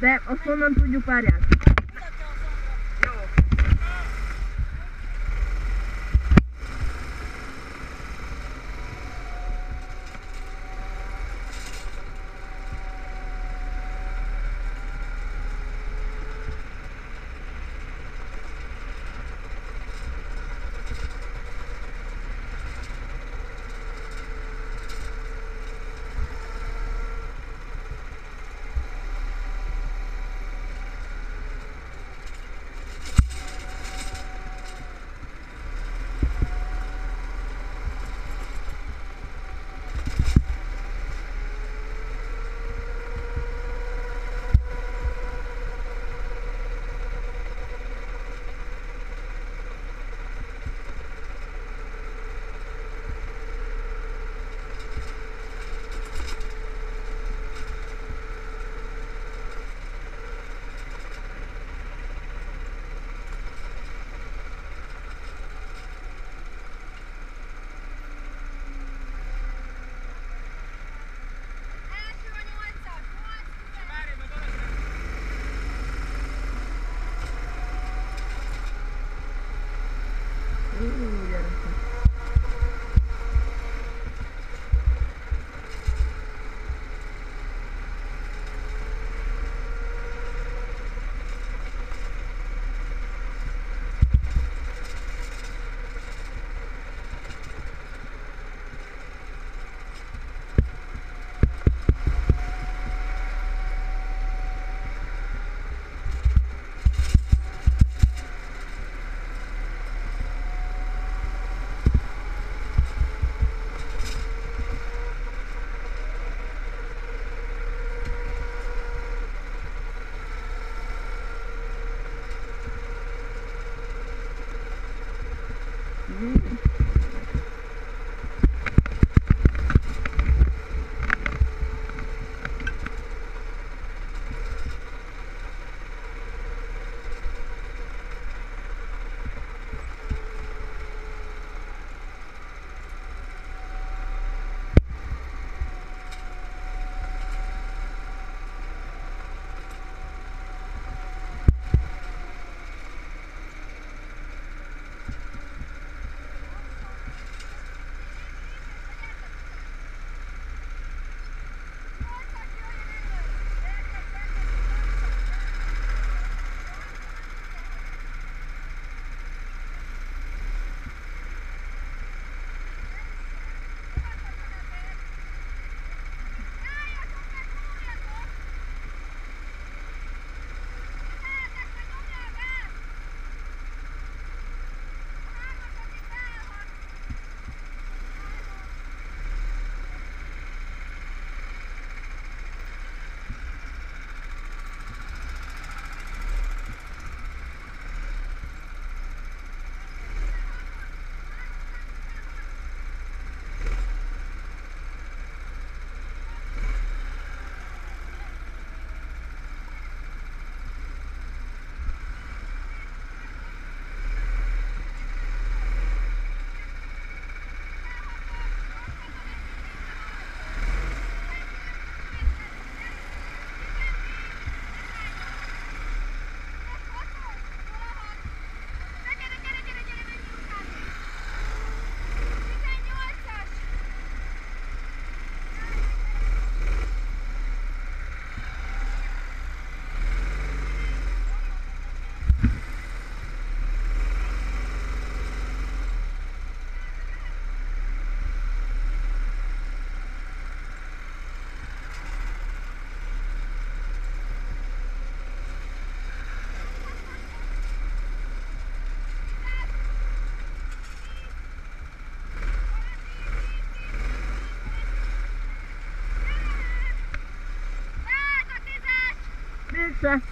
De azt honnan tudjuk, várjál? Bye.